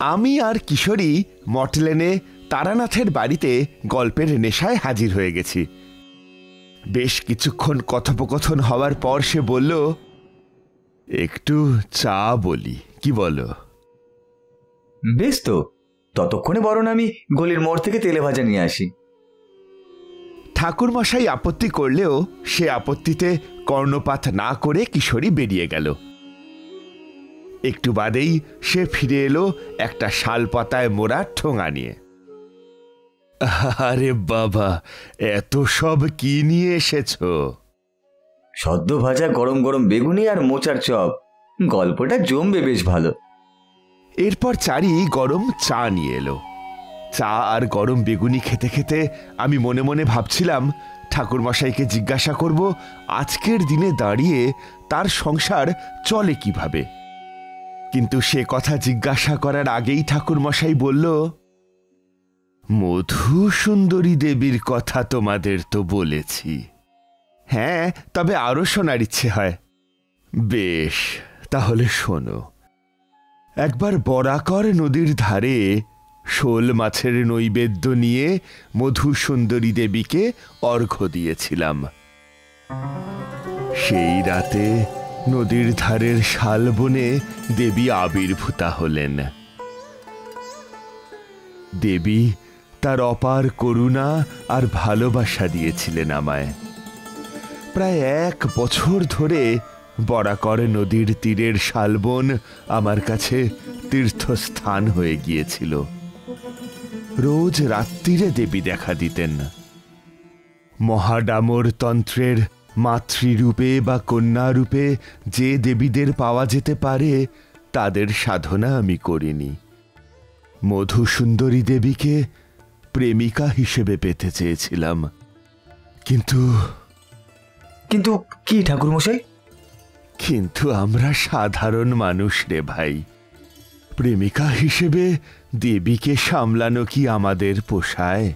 আমি আর কিশোরী মটলেনে তারানাথের বাড়িতে গল্পের নেশায় হাজির হয়ে গেছি। বেশ কিছুক্ষণ কথোপকথন হওয়ার পর সে বলল একটু চা বলি কি বলো? বেশ তো ততক্ষণে বরং আমি গলির মোড় থেকে তেলে ভাজা নিয়ে আসি। ঠাকুরমশাই আপত্তি করলেও সে আপত্তিতে কর্ণপাত না করে কিশোরী বেরিয়ে গেল। একটু বাদেই সে ফিরে এলো একটা শাল পাতায় মোড়া ঠোঙা নিয়ে। আরে বাবা এত সব কি নিয়ে এসেছ? সদ্য ভাজা গরম গরম বেগুনি আর মোচার চপ। গল্পটা জমবে বেশ ভালো। এরপর চারি গরম চা নিয়ে এলো। চা আর গরম বেগুনি খেতে খেতে আমি মনে মনে ভাবছিলাম ঠাকুরমশাইকে জিজ্ঞাসা করব আজকের দিনে দাঁড়িয়ে তার সংসার চলে কীভাবে? কিন্তু সে কথা জিজ্ঞাসা করার আগেই ঠাকুরমশাই বলল মধু সুন্দরী দেবীর কথা তোমাদের তো বলেছি। হ্যাঁ তবে আরও শোনার ইচ্ছে হয়। বেশ, তাহলে শোনো। একবার বরাকর নদীর ধারে শোল মাছের নৈবেদ্য নিয়ে মধু সুন্দরী দেবীকে অর্ঘ্য দিয়েছিলাম। সেই রাতে নদীর ধারের শালবনে দেবী আবির্ভূতা হলেন। দেবী তার অপার করুণা আর ভালোবাসা দিয়েছিলেন আমায়। প্রায় এক বছর ধরে বরাকর নদীর তীরের শালবন আমার কাছে তীর্থস্থান হয়ে গিয়েছিল। রোজ রাত্রিরে দেবী দেখা দিতেন। মহাডামর তন্ত্রের মাতৃরূপে বা কন্যারূপে যে দেবীদের পাওয়া যেতে পারে তাদের সাধনা আমি করিনি। মধুসুন্দরী দেবীকে প্রেমিকা হিসেবে পেতে চেয়েছিলাম। কিন্তু কিন্তু কি ঠাকুরমশাই? কিন্তু আমরা সাধারণ মানুষ রে ভাই। প্রেমিকা হিসেবে দেবীকে সামলানো কি আমাদের পোষায়?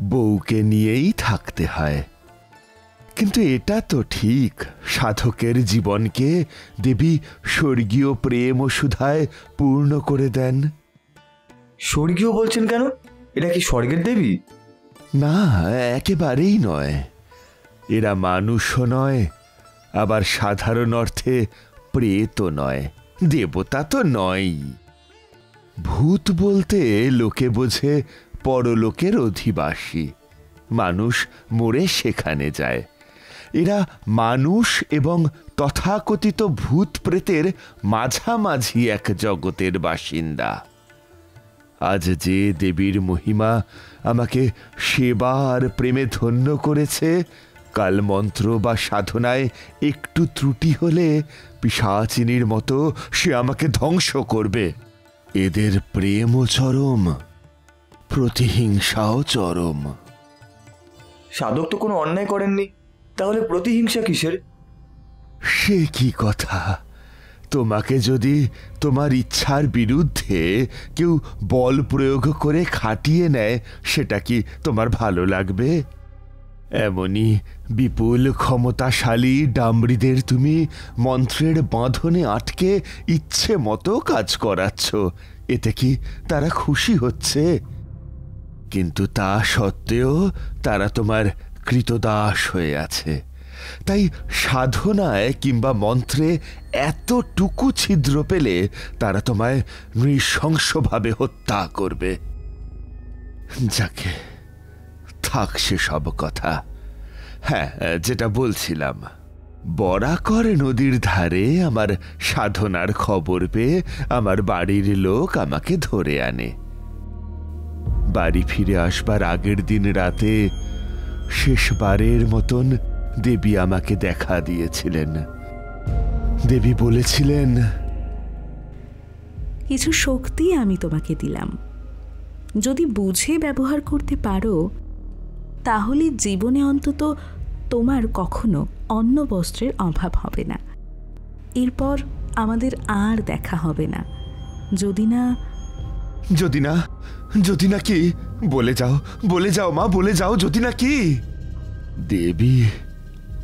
বউকে নিয়েই থাকতে হয়। কিন্তু এটা তো ঠিক। সাধকের জীবনকে দেবী স্বর্গীয় প্রেম ও সুধায় পূর্ণ করে দেন। স্বর্গীয় বলছেন কেন? এটা কি স্বর্গের দেবী? না একেবারেই নয়। এরা মানুষও নয় আবার সাধারণ অর্থে প্রেত নয় দেবতা তো নয় ভূত বলতে লোকে বোঝে পরলোকের অধিবাসী। মানুষ মরে সেখানে যায়। এরা মানুষ এবং তথাকথিত ভূত প্রেতের মাঝামাঝি এক জগতের বাসিন্দা। আজ যে দেবীর মহিমা আমাকে সেবা আর প্রেমে ধন্য করেছে কাল মন্ত্র বা সাধনায় একটু ত্রুটি হলে পিসাচিনীর মতো সে আমাকে ধ্বংস করবে। এদের প্রেমও চরম, প্রতিহিংসাও চরম। সাধক তো কোনো অন্যায় করেননি। তাহলে প্রতিহিংসা কিসের? সে কি কথা? তোমাকে যদি তোমার ইচ্ছার বিরুদ্ধে কেউ বল প্রয়োগ করে খাটিয়ে নেয়, সেটা কি তোমার ভালো লাগবে? এমনই বিপুল ক্ষমতাশালী ডামরিদের তুমি মন্ত্রের বাঁধনে আটকে ইচ্ছে মতো কাজ করাচ্ছ। এতে কি তারা খুশি হচ্ছে? কিন্তু তা সত্ত্বেও তারা তোমার কৃতদাস হয়ে আছে। তাই সাধনায় কিংবা মন্ত্রে এতটুকু ছিদ্র পেলে তারা তোমায় নৃশংসভাবে হত্যা করবে। যাকে, থাক সব কথা। হ্যাঁ যেটা বলছিলাম, বরাকর নদীর ধারে আমার সাধনার খবর পেয়ে আমার বাড়ির লোক আমাকে ধরে আনে। বাড়ি ফিরে আসবার আগের দিন রাতে শেষবারের মতন দেবী আমাকে দেখা দিয়েছিলেন। দেবী বলেছিলেন, কিছু শক্তি আমি তোমাকে দিলাম। যদি বুঝে ব্যবহার করতে পারো, তাহলে জীবনে অন্তত তোমার কখনো অন্ন বস্ত্রের অভাব হবে না। এরপর আমাদের আর দেখা হবে না। যদি না যদি না যদি না কি? বলে যাও বলে যাও মা, বলে যাও, যদি না কি? দেবী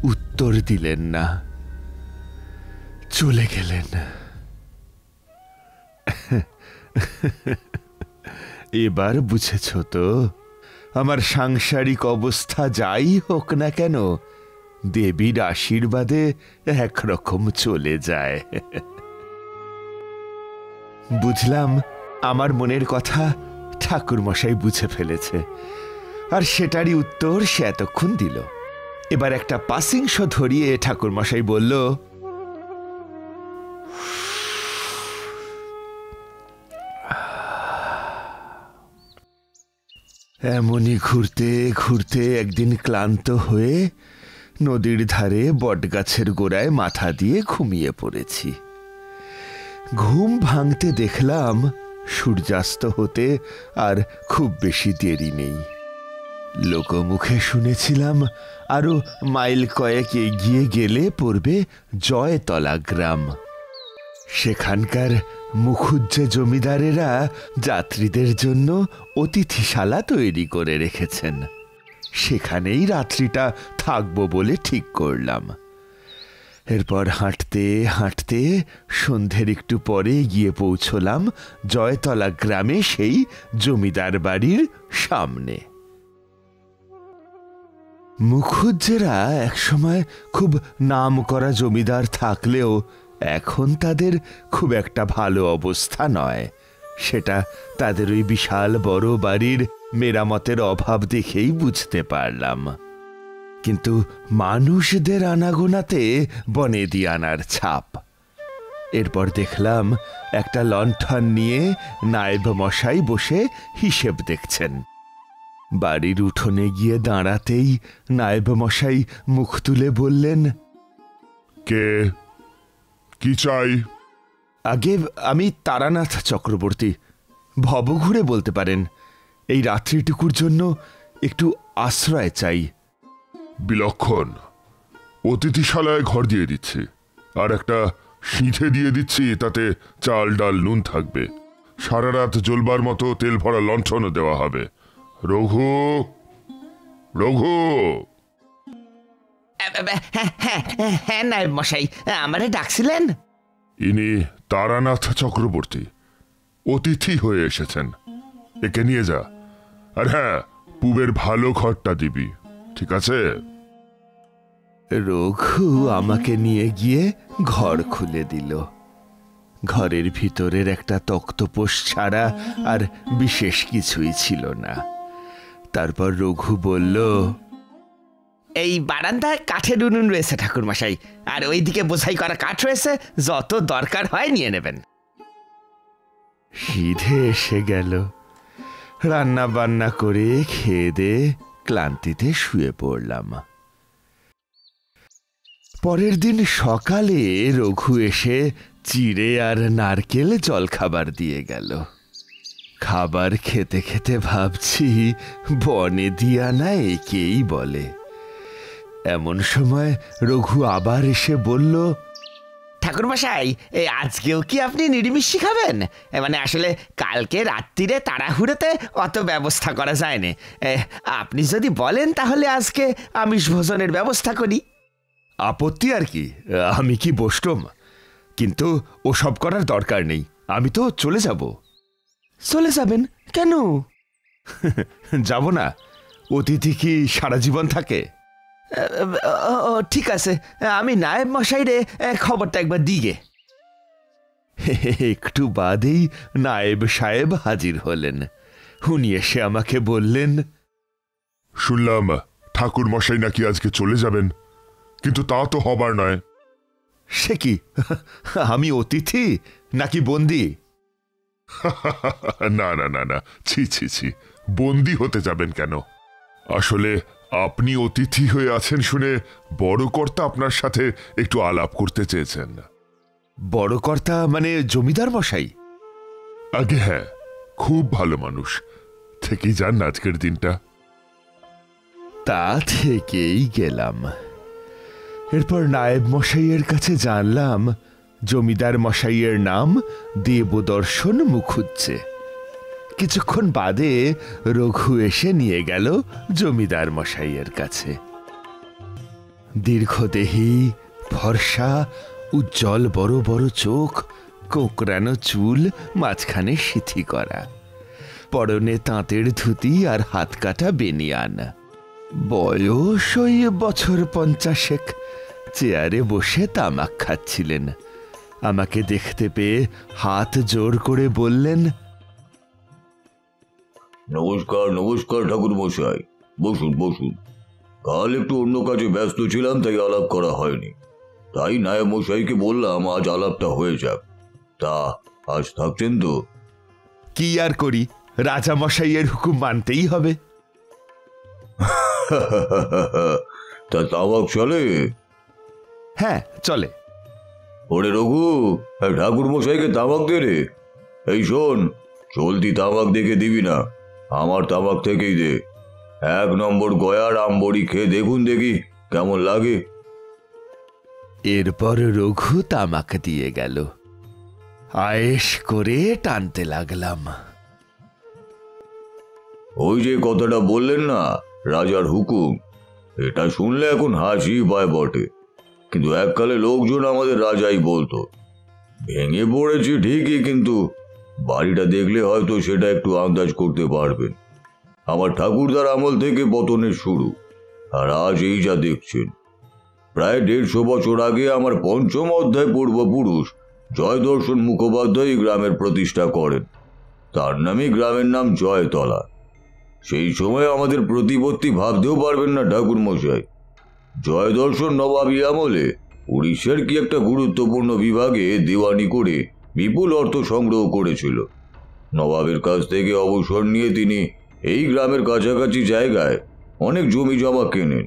উত্তর দিলেন না, চলে গেলেন। এবার বুঝেছ তো, আমার সাংসারিক অবস্থা যাই হোক না কেন, দেবীর আশীর্বাদে একরকম চলে যায়। বুঝলাম আমার মনের কথা ঠাকুর মশাই বুঝে ফেলেছে। আর সেটারই উত্তর সে এতক্ষণ দিল। এবার একটা পাসিং শো ধরিয়ে ঠাকুর মশাই বলল, এমনই ঘুরতে ঘুরতে একদিন ক্লান্ত হয়ে নদীর ধারে বটগাছের গোড়ায় মাথা দিয়ে ঘুমিয়ে পড়েছি। ঘুম ভাঙতে দেখলাম সূর্যাস্ত হতে আর খুব বেশি দেরি নেই। লোকমুখে শুনেছিলাম আরও মাইল কয়েক এগিয়ে গেলে পড়বে জয়তলা গ্রাম। সেখানকার মুখুজ্জে জমিদারেরা যাত্রীদের জন্য অতিথিশালা তৈরি করে রেখেছেন। সেখানেই রাত্রিটা থাকব বলে ঠিক করলাম। এরপর হাঁটতে হাঁটতে সন্ধ্যের একটু পরে গিয়ে পৌঁছলাম জয়তলা গ্রামে সেই জমিদার বাড়ির সামনে। মুখুজ্জেরা একসময় খুব নাম করা জমিদার থাকলেও এখন তাদের খুব একটা ভালো অবস্থা নয়। সেটা তাদের ওই বিশাল বড় বাড়ির মেরামতের অভাব দেখেই বুঝতে পারলাম। কিন্তু মানুষদের আনাগোনাতে বনেদি আনার ছাপ। এরপর দেখলাম একটা লণ্ঠন নিয়ে নায়েব মশাই বসে হিসেব দেখছেন। বাড়ির উঠোনে গিয়ে দাঁড়াতেই নায়েব মশাই মুখ তুলে বললেন কে? কি চাই? আগে আমি তারানাথ চক্রবর্তী ভবঘুরে বলতে পারেন। এই রাত্রিটুকুর জন্য একটু আশ্রয় চাই। বিলক্ষণ। অতিথিশালায় ঘর দিয়ে দিচ্ছি আর একটা সিঁথে দিয়ে দিচ্ছি তাতে চাল ডাল নুন থাকবে। সারা রাত জ্বলবার মতো তেল ভরা লণ্ঠনও দেওয়া হবে। রঘু! রঘু! হ্যাঁ হ্যাঁ হ্যাঁ নায়েব মশাই আমারে ডাকছিলেন? ইনি তারানাথ চক্রবর্তী। অতিথি হয়ে এসেছেন। একে নিয়ে যা। আর হ্যাঁ পুবের ভালো ঘরটা দিবি। ঠিক আছে? রঘু আমাকে নিয়ে গিয়ে ঘর খুলে দিল। ঘরের ভিতরের একটা তক্তপোষ ছাড়া আর বিশেষ কিছুই ছিল না। তারপর রঘু বলল এই বারান্দায় কাঠের উনুন রয়েছে ঠাকুর মশাই আর ওইদিকে বোঝাই করা কাঠ রয়েছে যত দরকার হয় নিয়ে নেবেন। সিধে এসে গেল। রান্না বান্না করে খেয়ে দে ক্লান্তিতে শুয়ে পড়লাম। পরের দিন সকালে রঘু এসে চিড়ে আর নারকেল জলখাবার দিয়ে গেল। খাবার খেতে খেতে ভাবছি, বনে দিয়া না একেই বলে। এমন সময় রঘু আবার এসে বলল ঠাকুর মশাই এই আজকেও কি আপনি নিরামিষি খাবেন? মানে আসলে কালকে রাত্রিরে তাড়াহুড়োতে অত ব্যবস্থা করা যায়নি। আপনি যদি বলেন তাহলে আজকে আমিষ ভোজনের ব্যবস্থা করি। আপত্তি আর কি আমি কি বসটম কিন্তু ওসব করার দরকার নেই আমি তো চলে যাব। চলে যাবেন? কেন? যাব না অতিথি কি সারা জীবন থাকে? ও, ও, ঠিক আছে আমি নায়েব মশাই রে খবরটা একবার দিগে একটু বাদেই নায়েব সাহেব হাজির হলেন। উনি এসে আমাকে বললেন শুনলাম ঠাকুর মশাই নাকি আজকে চলে যাবেন। কিন্তু তা তো হবার নয়। সে কি? আমি অতিথি নাকি বন্দি? না না না না। ছি ছি ছি। বন্দি হতে যাবেন কেন? আসলে আপনি অতিথি হয়ে আছেন শুনে বড় কর্তা আপনার সাথে একটু আলাপ করতে চেয়েছেন। বড় কর্তা মানে জমিদার মশাই? আগে হ্যাঁ খুব ভালো মানুষ। থেকেই যান আজকের দিনটা। তা থেকেই গেলাম। এরপর নায়েব মশাইয়ের কাছে জানলাম, জমিদার মশাইয়ের নাম দেবদর্শন মুখুজ্জে। কিছুক্ষণ বাদে রঘু এসে নিয়ে গেল জমিদার মশাইয়ের কাছে। দীর্ঘদেহী, ফর্সা, উজ্জ্বল বড় বড় চোখ, কোঁকড়ানো চুল, মাঝখানে সিথি করা। পরনে তাঁতের ধুতি আর হাত কাটা বেনিয়ান। বয়স ওই বছর পঞ্চাশেক। চেয়ারে বসে তামাক খাচ্ছিলেন। আমাকে দেখতে পেয়ে হাত জোর করে বললেন নমস্কার নমস্কার ঠাকুর মশাই বসুন বসুন। কাল একটু অন্য কাজে ব্যস্ত ছিলাম তাই আলাপ করা হয়নি। তাই নায়ব মশাইকে বললাম আজ আলাপটা হয়ে যাক। তা আজ থাকছেন তো? কি আর করি? রাজা মশাইয়ের হুকুম মানতেই হবে। তা তামাক চলে হ্যাঁ চলে। ওরে রঘু ঠাকুর মশাইকে তামাক দে রে। এই শোন চলতি তামাক দেখে দিবি না আমার তামাক থেকেই দে। এক নম্বর গয়ার আমবড়ি খেয়ে দেখুন দেখি কেমন লাগে। এরপর রঘু তামাক দিয়ে গেল। আয়েস করে টানতে লাগলাম। ওই যে কথাটা বললেন না রাজার হুকুম। এটা শুনলে এখন হাসি পায় বটে। কিন্তু এককালে লোকজন আমাদের রাজাই বলতো। ভেঙে পড়েছে ঠিকই, কিন্তু বাড়িটা দেখলে হয়তো সেটা একটু আন্দাজ করতে পারবেন। আমার ঠাকুরদার আমল থেকে পতনের শুরু, আর আজ এই যা দেখছেন। প্রায় দেড়শো বছর আগে আমার পঞ্চম অধ্যায় পূর্বপুরুষ জয়দর্শন মুখোপাধ্যায় গ্রামের প্রতিষ্ঠা করেন। তার নামই গ্রামের নাম জয়তলা। সেই সময় আমাদের প্রতিপত্তি ভাবতেও পারবেন না ঠাকুর মশাই জয়দর্শন নবাবী আমলে উড়িষ্যার কি একটা গুরুত্বপূর্ণ বিভাগে দেওয়ানি করে বিপুল অর্থ সংগ্রহ করেছিল। নবাবের কাছ থেকে অবসর নিয়ে তিনি এই গ্রামের কাছাকাছি জায়গায় অনেক জমি জমা কেনেন।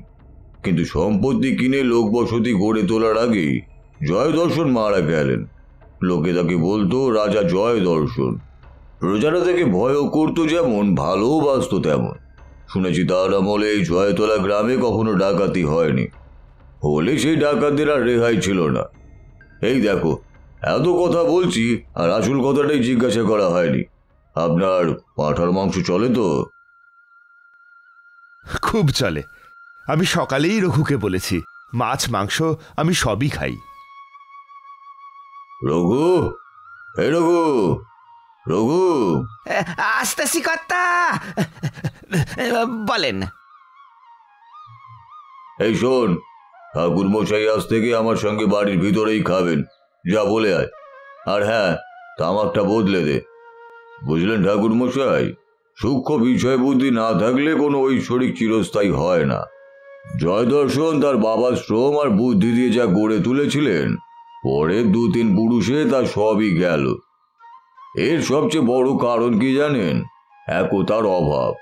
কিন্তু সম্পত্তি কিনে লোক বসতি গড়ে তোলার আগেই জয়দর্শন মারা গেলেন। লোকে তাকে বলতো, রাজা জয় দর্শন প্রজারা তাকে ভয়ও করতো যেমন, ভালোও বাসত তেমন। শুনেছি তার আমলে এই জয়তলা গ্রামে কখনো ডাকাতি হয়নি। হলে সেই ডাকাতদের আর রেহাই ছিল না। এই দেখো এত কথা বলছি আর আসল কথাটাই জিজ্ঞাসা করা হয়নি। আপনার পাঁঠার মাংস চলে তো? খুব চলে। আমি সকালেই রঘুকে বলেছি মাছ মাংস আমি সবই খাই। রঘু? হে রঘু? রঘু? আসতেছি কর্তা। বলেন। এই শোন ঠাকুর মশাই আজ থেকে আমার সঙ্গে বাড়ির ভিতরেই খাবেন। যা বলে আয়। আর হ্যাঁ তামাকটা বদলে দে। বুঝলেন ঠাকুর মশাই সূক্ষ্ম বিষয় বুদ্ধি না থাকলে কোনো ঐশ্বরিক চিরস্থায়ী হয় না। জয়দর্শন তার বাবার শ্রম আর বুদ্ধি দিয়ে যা গড়ে তুলেছিলেন, পরে দু তিন পুরুষে তা সবই গেল। এর সবচেয়ে বড় কারণ কি জানেন? একতার অভাব।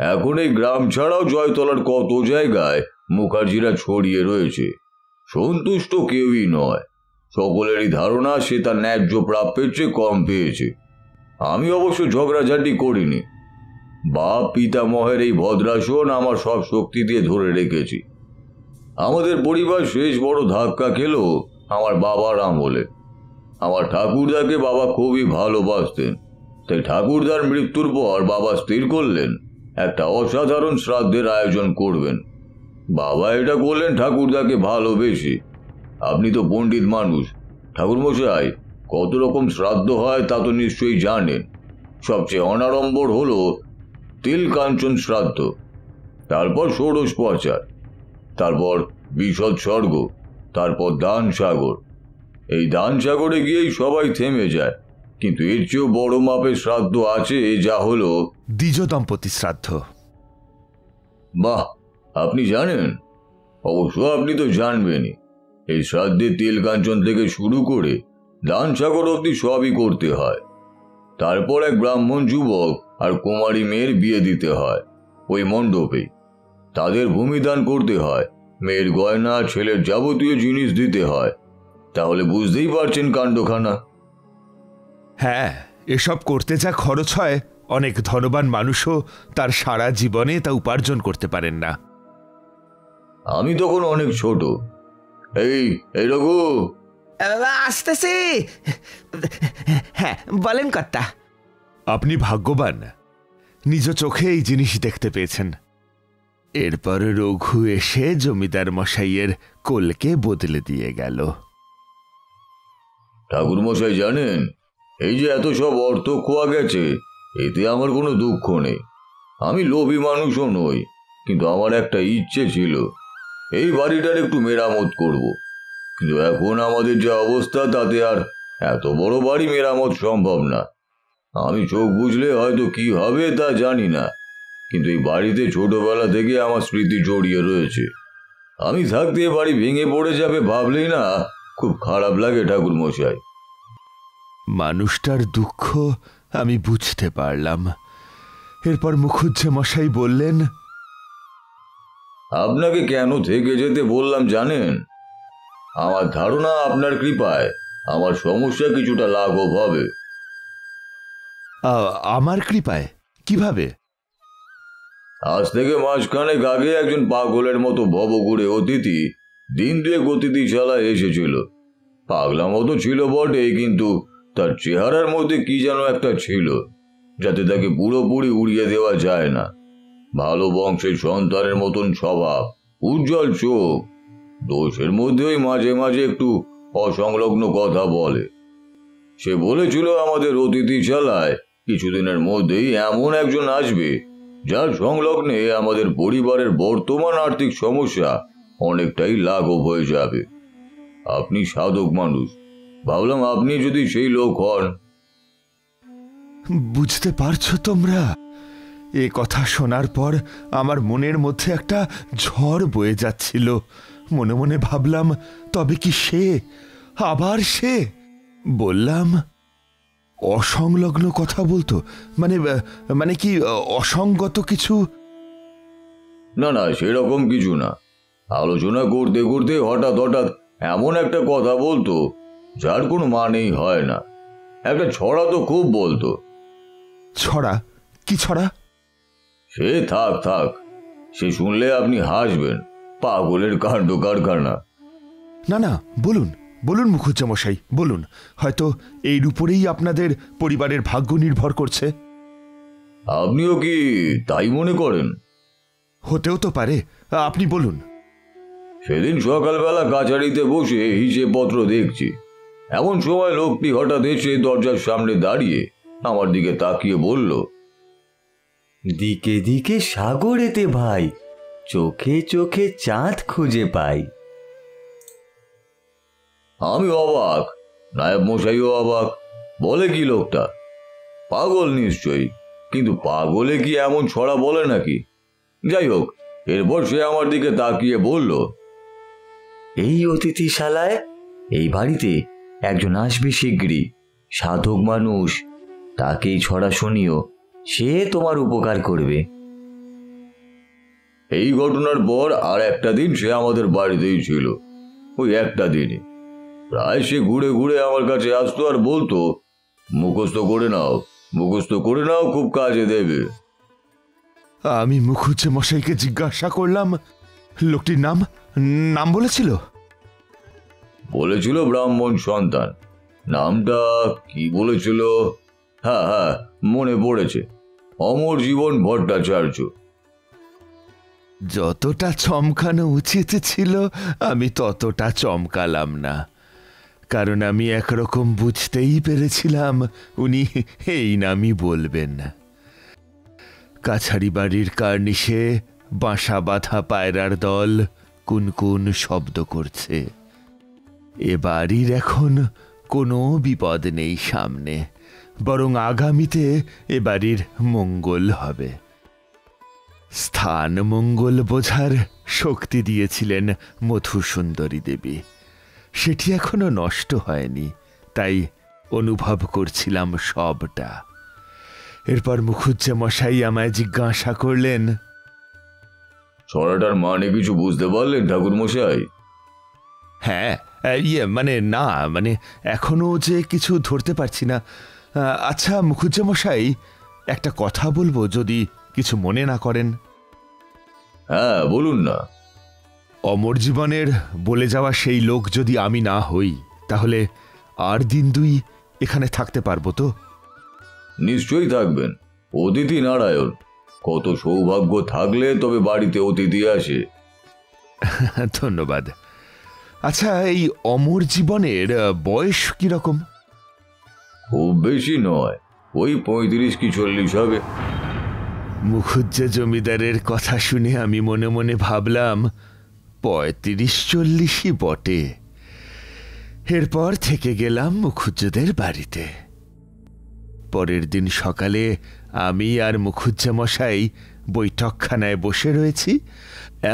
এখন এই গ্রাম ছাড়াও জয়তলার কত জায়গায় মুখার্জিরা ছড়িয়ে রয়েছে। সন্তুষ্ট কেউই নয়। সকলেরই ধারণা সে তার ন্যায্য প্রাপ্যের চেয়ে কম পেয়েছে। আমি অবশ্য ঝগড়াঝাটি করিনি। বাপ, পিতামহের এই ভদ্রাসন আমার সব শক্তি দিয়ে ধরে রেখেছি। আমাদের পরিবার শেষ বড় ধাক্কা খেলো আমার বাবার আমলে। আমার ঠাকুরদাকে বাবা খুবই ভালোবাসতেন। তাই ঠাকুরদার মৃত্যুর পর বাবা স্থির করলেন। একটা অসাধারণ শ্রাদ্ধের আয়োজন করবেন। বাবা এটা করলেন ঠাকুরদাকে ভালোবেসে। আপনি তো পণ্ডিত মানুষ। ঠাকুরমশাই, কত রকম শ্রাদ্ধ হয় তা তো নিশ্চয়ই জানেন। সবচেয়ে অনাড়ম্বর হল তিল কাঞ্চন শ্রাদ্ধ, তারপর ষোড়শ প্রচার তারপর বিশদ স্বর্গ, তারপর দান সাগর এই দান সাগরে গিয়েই সবাই থেমে যায়। কিন্তু এর চেয়েও বড় মাপের শ্রাদ্ধ আছে যা হলো। দ্বিজ দম্পতি শ্রাদ্ধ। বাহ আপনি জানেন? অবশ্য আপনি তো জানবেনই। এই শ্রাদ্ধে তেল কাঞ্চন থেকে শুরু করে দান সাগর অবধি সবই করতে হয়। তারপর এক ব্রাহ্মণ যুবক আর কুমারী মেয়ের বিয়ে দিতে হয় ওই মণ্ডপে। তাদের ভূমিদান করতে হয় মেয়ের গয়না ছেলের যাবতীয় জিনিস দিতে হয়। তাহলে বুঝতেই পারছেন কাণ্ডখানা। হ্যাঁ এসব করতে যা খরচ হয় অনেক ধনবান মানুষও তার সারা জীবনে তা উপার্জন করতে পারেন না। আমি তখন অনেক ছোট। এই এই রঘু। আসতেছি। হ্যাঁ বলেন কর্তা। আপনি ভাগ্যবান। নিজ চোখে এই জিনিস দেখতে পেয়েছেন। এরপর রঘু এসে জমিদার মশাইয়ের কোলকে বদলে দিয়ে গেল। ঠাকুরমশাই জানেন এই যে এত সব অর্থ খোয়া গেছে, এতে আমার কোনো দুঃখ নেই। আমি লোভী মানুষও নই, কিন্তু আমার একটা ইচ্ছে ছিল, এই বাড়িটার একটু মেরামত করব। কিন্তু এখন আমাদের যে অবস্থা, তাতে আর এত বড় বাড়ি মেরামত সম্ভব না। আমি চোখ বুঝলে হয়তো কি হবে তা জানি না, কিন্তু এই বাড়িতে ছোটবেলা থেকে আমার স্মৃতি জড়িয়ে রয়েছে। আমি থাকতে বাড়ি ভেঙে পড়ে যাবে ভাবলেই না, খুব খারাপ লাগে ঠাকুর মশাই মানুষটার দুঃখ আমি বুঝতে পারলাম। এরপর মুখুজ্জে মশাই বললেন আপনাকে কেন থেকে যেতে বললাম জানেন? আমার ধারণা আপনার কৃপায়। আমার সমস্যা কিছুটা লাঘব হবে। "আ- আমার কৃপায়? কীভাবে? আজ থেকে মাঝখানেক আগে একজন পাগলের মতো ভবঘুরে অতিথি দিন দুয়েক অতিথিশালায় এসেছিল। পাগলা মতো ছিল বটে কিন্তু তার চেহারার মধ্যে কি যেন একটা ছিল, যাতে তাকে পুরোপুরি উড়িয়ে দেওয়া যায় না। ভালো বংশের সন্তানের মতন স্বভাব, উজ্জ্বল চোখ, দোষের মধ্যেই মাঝে মাঝে একটু অসংলগ্ন কথা বলে। সে বলেছিল আমাদের অতিথিশালায় কিছুদিনের মধ্যেই এমন একজন আসবে, যার সংলগ্নে আমাদের পরিবারের বর্তমান আর্থিক সমস্যা অনেকটাই লাঘব হয়ে যাবে। আপনি সাধক মানুষ ভাবলাম আপনি যদি সেই লোক হন। বুঝতে পারছ তোমরা? এ কথা শোনার পর আমার মনের মধ্যে একটা ঝড় বয়ে যাচ্ছিল। মনে মনে ভাবলাম তবে কি সে? আবার সে? বললাম অসংলগ্ন কথা বলতো। মানে মানে কি অসঙ্গত কিছু? না না সেরকম কিছু না। আলোচনা করতে করতে হঠাৎ হঠাৎ এমন একটা কথা বলতো যার কোনো মানেই হয় না। একটা ছড়া তো খুব বলতো। ছড়া? কি ছড়া? সে থাক থাক। সে শুনলে আপনি হাসবেন। পাগলের কাণ্ড কারখানা। না না বলুন বলুন মুখুজ্জামশাই বলুন। হয়তো এর উপরেই আপনাদের পরিবারের ভাগ্য নির্ভর করছে। আপনিও কি তাই মনে করেন? হতেও তো পারে। আপনি বলুন। সেদিন সকালবেলা কাছারিতে বসে হিসেবপত্র দেখছি। এমন সময় লোকটি হঠাৎ এসে দরজার সামনে দাঁড়িয়ে আমার দিকে তাকিয়ে বলল দিকে দিকে সাগরেতে ভাই চোখে চোখে চাঁদ খুঁজে পাই। আমি অবাক নায়ব মশাইও অবাক বলে কি লোকটা? পাগল নিশ্চয়ই কিন্তু পাগলে কি এমন ছড়া বলে নাকি? যাই হোক এরপর সে আমার দিকে তাকিয়ে বলল এই অতিথিশালায় এই বাড়িতে একজন আসবে শিগগিরই। সাধক মানুষ তাকেই ছড়া শুনিও সে তোমার উপকার করবে। এই ঘটনার পর আর একটা দিন সে আমাদের বাড়িতেই ছিল। ওই একটা দিনই। প্রায় সে ঘুরে ঘুরে আমার কাছে আসতো আর বলতো মুখস্থ করে নাও মুখস্থ করে নাও খুব কাজে দেবে। আমি মুখুজ্জে মশাইকে জিজ্ঞাসা করলাম লোকটির নাম নাম বলেছিল? বলেছিল ব্রাহ্মণ সন্তান। নামটা কি বলেছিল? হ্যাঁ হ্যাঁ মনে পড়েছে। অমর জীবন ভট্টাচার্য। যতটা চমকানো উচিত ছিল, আমি ততটা চমকালাম না। কারণ আমি একরকম বুঝতেই পেরেছিলাম, উনি এই নামই বলবেন। কাছারি বাড়ির কার্নিশে বাসা বাঁধা পায়রার দল কুনকুন শব্দ করছে। এ বাড়ির এখন কোনো বিপদ নেই সামনে বরং আগামীতে এ বাড়ির মঙ্গল হবে। স্থান মঙ্গল বোঝার শক্তি দিয়েছিলেন মধুসুন্দরী দেবী। সেটি এখনও নষ্ট হয়নি তাই অনুভব করছিলাম সবটা। এরপর মুখুজ্জে মশাই আমায় জিজ্ঞাসা করলেন ছড়াটার মানে কিছু বুঝতে পারলেন ঠাকুর মশাই হ্যাঁ ইয়ে মানে না মানে এখনও যে কিছু ধরতে পারছি না। আচ্ছা মুখুজ্জে মশাই একটা কথা বলব যদি কিছু মনে না করেন। হ্যাঁ বলুন না। অমর জীবনের বলে যাওয়া সেই লোক যদি আমি না হই তাহলে আর দিন দুই এখানে থাকতে পারব তো? নিশ্চয়ই থাকবেন। অতিথি নারায়ণ কত সৌভাগ্য থাকলে তবে বাড়িতে অতিথি আসে। ধন্যবাদ। আচ্ছা এই অমর জীবনের বয়স কীরকম? খুব বেশি নয়। ওই পঁয়ত্রিশ কি চল্লিশ হবে। মুখুজ্জে জমিদারের কথা শুনে আমি মনে মনে ভাবলাম পঁয়ত্রিশ চল্লিশই বটে। এরপর থেকে গেলাম মুখুজ্জদের বাড়িতে। পরের দিন সকালে আমি আর মুখুজ্জা মশাই বৈঠকখানায় বসে রয়েছি।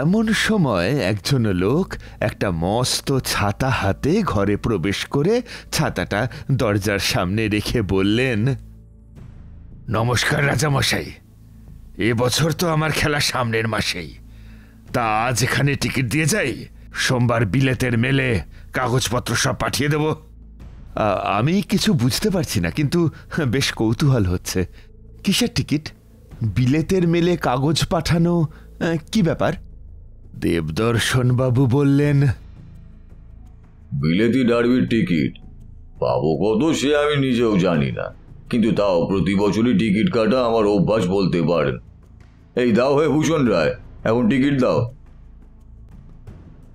এমন সময় একজন লোক একটা মস্ত ছাতা হাতে ঘরে প্রবেশ করে ছাতাটা দরজার সামনে রেখে বললেন, নমস্কার রাজামশাই। এবছর তো আমার খেলা সামনের মাসেই। তা আজ এখানে টিকিট দিয়ে যাই। সোমবার বিলেতের মেলে কাগজপত্র সব পাঠিয়ে দেব। আমি কিছু বুঝতে পারছি না, কিন্তু বেশ কৌতূহল হচ্ছে। কিসের টিকিট? বিলেতের মেলে কাগজ পাঠানো কি ব্যাপার? দেবদর্শন বাবু বললেন বিলেতি ডার্বির টিকিট। পাবো কত সে আমি নিজেও জানি না। কিন্তু তাও প্রতি বছরই টিকিট কাটা আমার অভ্যাস বলতে পারেন। এই দাও হে ভূষণ রায় এখন টিকিট দাও।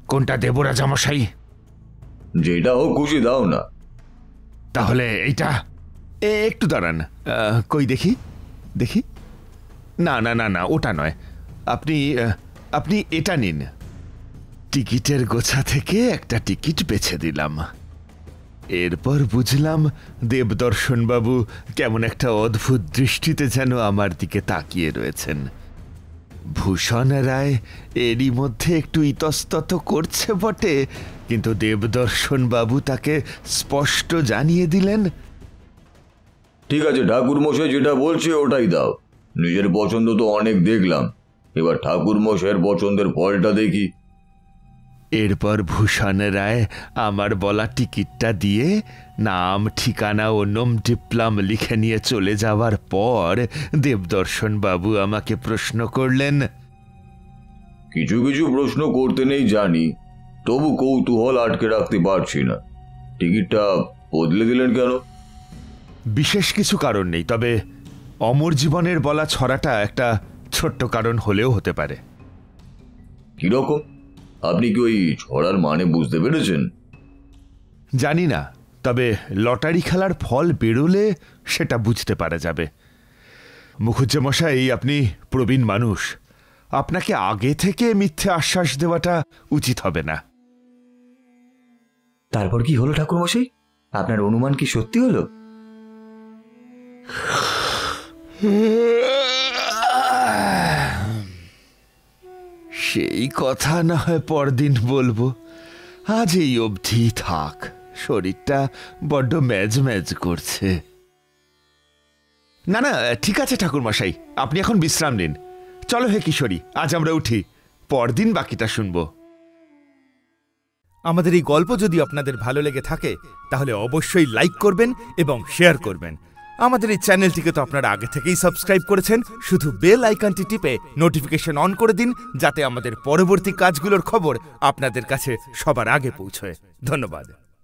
কোনটা দেব রাজামশাই যেটা হোক খুশি দাও না। তাহলে এইটা। এ একটু দাঁড়ান। কই দেখি? দেখি? না না না না ওটা নয়। আপনি আপনি এটা নিন। টিকিটের গোছা থেকে একটা টিকিট বেছে দিলাম। এরপর বুঝলাম দেবদর্শন বাবু কেমন একটা অদ্ভুত দৃষ্টিতে যেন আমার দিকে তাকিয়ে রয়েছেন। ভূষণ রায় এরই মধ্যে একটু ইতস্তত করছে বটে, কিন্তু দেবদর্শন বাবু তাকে স্পষ্ট জানিয়ে দিলেন, ঠিক আছে ঠাকুর মশাই যেটা বলছে ওটাই দাও। নিজের পছন্দ তো অনেক দেখলাম। এবার ঠাকুর মশাইয়ের পছন্দের ফলটা দেখি। এরপর ভূষণ রায় আমার বলা টিকিটটা দিয়ে নাম ঠিকানা ও নোম ডিপ্লাম লিখে নিয়ে চলে যাওয়ার পর দেবদর্শন বাবু আমাকে প্রশ্ন করলেন কিছু কিছু প্রশ্ন করতে নেই জানি তবু কৌতূহল আটকে রাখতে পারছি না। টিকিটটা বদলে দিলেন কেন? বিশেষ কিছু কারণ নেই তবে অমর জীবনের বলা ছড়াটা একটা ছোট্ট কারণ হলেও হতে পারে। কীরকম? আপনি কি ওই ঝড়ার মানে বুঝতে পেরেছেন? জানি না তবে লটারি খেলার ফল বেরোলে সেটা বুঝতে পারা যাবে। মুখুজ্জে মশাই আপনি প্রবীণ মানুষ। আপনাকে আগে থেকে মিথ্যে আশ্বাস দেওয়াটা উচিত হবে না। তারপর কি হলো ঠাকুরমশাই? আপনার অনুমান কি সত্যি হলো? সেই কথা না হয় পরদিন বলব। আজ এই অবধি থাক, শরীরটা বড্ড ম্যাজ ম্যাজ করছে। না না, ঠিক আছে ঠাকুরমশাই, আপনি এখন বিশ্রাম নিন। চলো হে কিশোরী, আজ আমরা উঠি, পরদিন বাকিটা শুনব। আমাদের এই গল্প যদি আপনাদের ভালো লেগে থাকে, তাহলে অবশ্যই লাইক করবেন এবং শেয়ার করবেন। আমাদের এই চ্যানেলটিকে তো আপনারা আগে থেকেই সাবস্ক্রাইব করেছেন। শুধু বেল আইকনটি টিপে নোটিফিকেশন অন করে দিন, যাতে আমাদের পরবর্তী কাজগুলোর খবর আপনাদের কাছে সবার আগে পৌঁছয়। ধন্যবাদ।